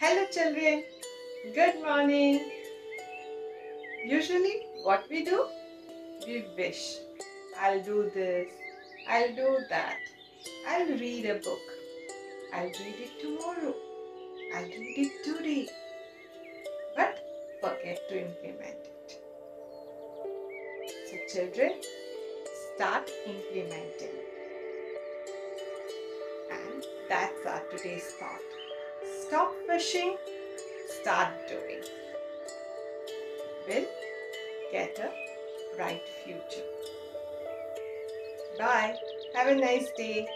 Hello, children. Good morning. Usually, what we do? We wish. I'll do this. I'll do that. I'll read a book. I'll read it tomorrow. I'll read it today. But forget to implement it. So, children, start implementing. And that's our today's thought. Stop wishing, start doing. Will get a bright future. Bye. Have a nice day.